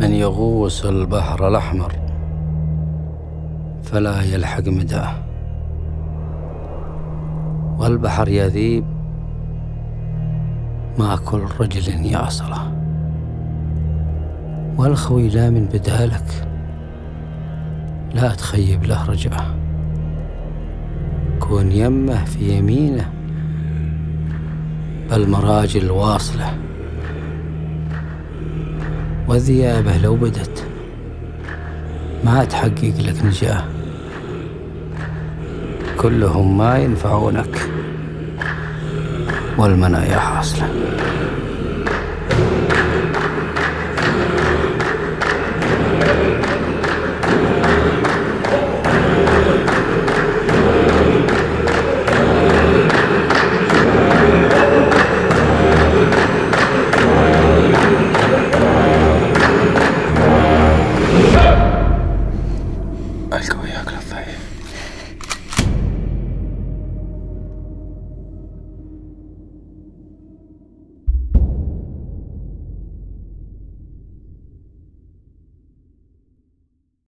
من يغوص البحر الأحمر فلا يلحق مداه. والبحر يذيب ما كل رجل يعصله والخوي لا من بدالك لا تخيب له رجعه كون يمه في يمينه بالمراجل واصله. وذيابه لو بدت. ما تحقق لك نجاة. كلهم ما ينفعونك. والمنايا حاصلة.